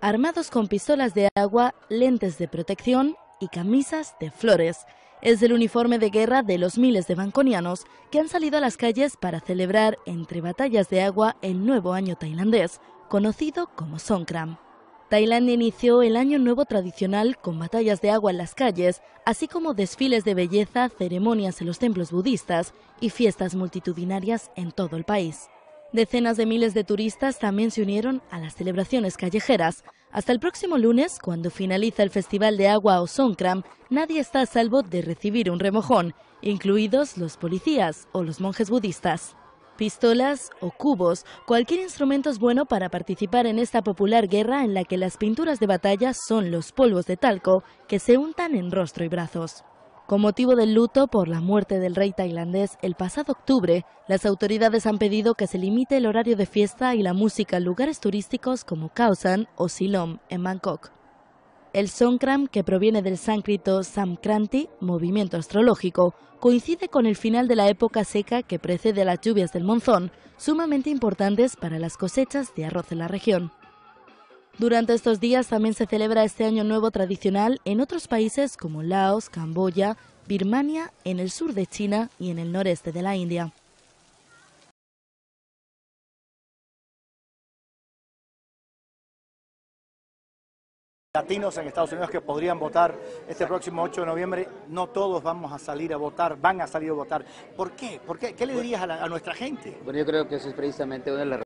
armados con pistolas de agua, lentes de protección y camisas de flores. Es el uniforme de guerra de los miles de banconianos que han salido a las calles para celebrar entre batallas de agua el nuevo año tailandés, conocido como Songkram. Tailandia inició el año nuevo tradicional con batallas de agua en las calles, así como desfiles de belleza, ceremonias en los templos budistas y fiestas multitudinarias en todo el país. Decenas de miles de turistas también se unieron a las celebraciones callejeras. Hasta el próximo lunes, cuando finaliza el Festival de Agua o Songkram, nadie está a salvo de recibir un remojón, incluidos los policías o los monjes budistas. Pistolas o cubos, cualquier instrumento es bueno para participar en esta popular guerra en la que las pinturas de batalla son los polvos de talco que se untan en rostro y brazos. Con motivo del luto por la muerte del rey tailandés el pasado octubre, las autoridades han pedido que se limite el horario de fiesta y la música en lugares turísticos como Khao San o Silom, en Bangkok. El Songkram, que proviene del sánscrito Samkranti, movimiento astrológico, coincide con el final de la época seca que precede a las lluvias del monzón, sumamente importantes para las cosechas de arroz en la región. Durante estos días también se celebra este Año Nuevo tradicional en otros países como Laos, Camboya, Birmania, en el sur de China y en el noreste de la India. latinos en Estados Unidos que podrían votar este próximo 8 de noviembre, no todos vamos a salir a votar, van a salir a votar. ¿Por qué? ¿Por qué? ¿Qué le dirías a, la, a nuestra gente? Bueno, yo creo que eso es precisamente una de las